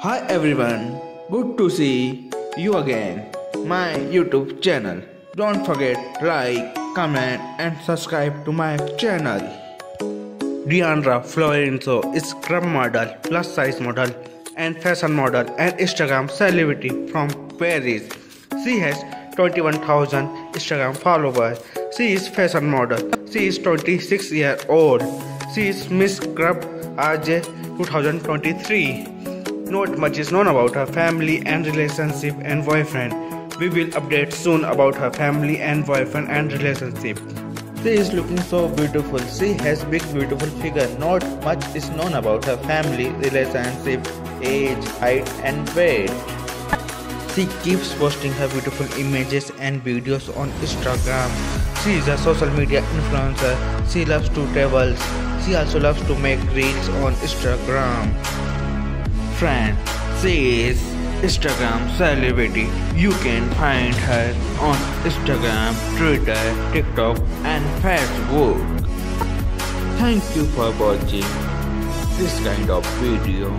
Hi everyone, good to see you again. My YouTube channel. Don't forget like, comment and subscribe to my channel. Dyandra Florencio is scrub model, plus size model and fashion model and Instagram celebrity from Paris. She has 21,000 Instagram followers. She is fashion model. She is 26 year old. She is Miss Scrub RJ 2023. Not much is known about her family and relationship and boyfriend. We will update soon about her family and boyfriend and relationship. She is looking so beautiful. She has big beautiful figure. Not much is known about her family, relationship, age, height and weight. She keeps posting her beautiful images and videos on Instagram. She is a social media influencer. She loves to travel. She also loves to make reels on Instagram. Friend, is Instagram celebrity. You can find her on Instagram, Twitter, TikTok and Facebook. Thank you for watching this kind of video.